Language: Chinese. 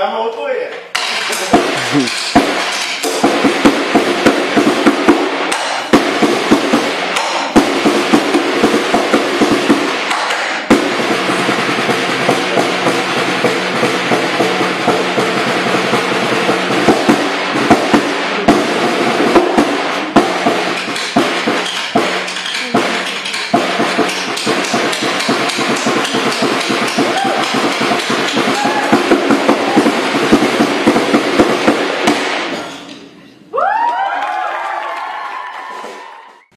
然后对。